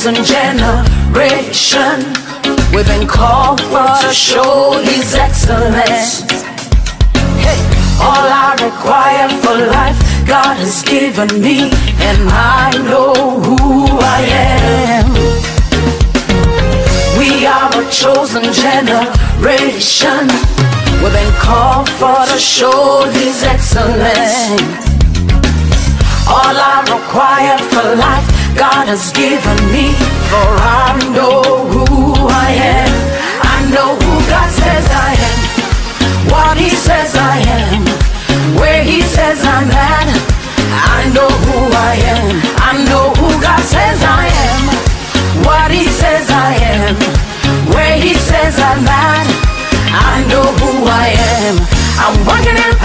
chosen generation. We've been called for to show His excellence. Hey, all I require for life, God has given me, and I know who I am. We are a chosen generation. We've been called for to show His excellence. All I require for life, God has given me. For I know who I am. I know who God says I am. What He says I am. Where He says I'm at. I know who I am. I know who God says I am. What He says I am. Where He says I'm at. I know who I am. I'm working in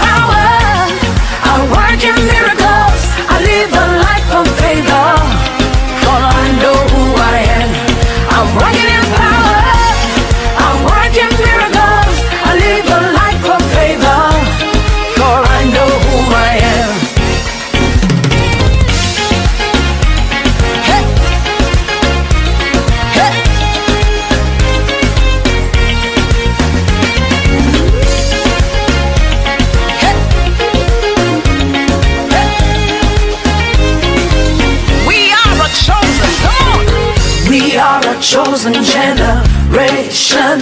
chosen generation.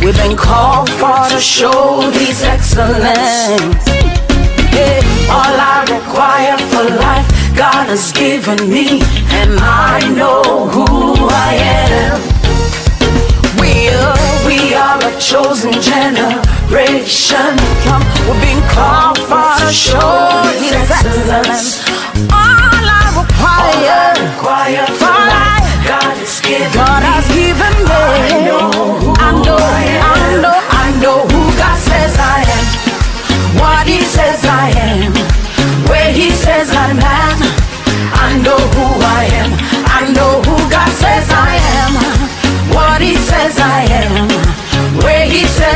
We've been called for to show these excellence. Yeah, all I require for life, God has given me, and I know who I am. We are, we are a chosen generation. We're being called for to show His excellence.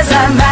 as I am